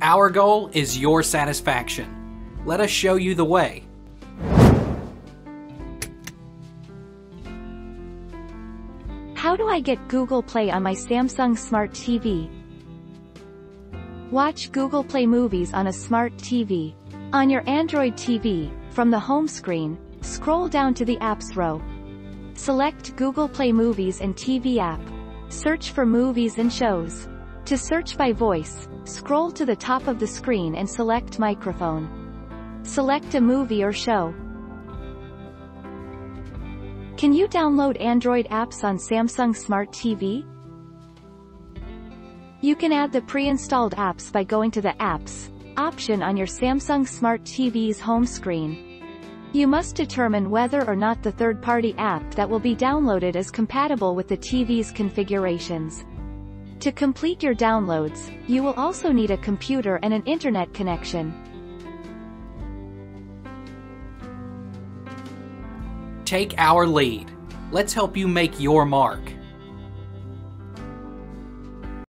Our goal is your satisfaction. Let us show you the way. How do I get Google Play on my Samsung Smart TV? Watch Google Play movies on a smart TV. On your Android TV, from the home screen, scroll down to the Apps row. Select Google Play Movies and TV app. Search for movies and shows. To search by voice, scroll to the top of the screen and select microphone. Select a movie or show. Can you download Android apps on Samsung Smart TV? You can add the pre-installed apps by going to the Apps option on your Samsung Smart TV's home screen. You must determine whether or not the third-party app that will be downloaded is compatible with the TV's configurations. To complete your downloads, you will also need a computer and an internet connection. Take our lead. Let's help you make your mark.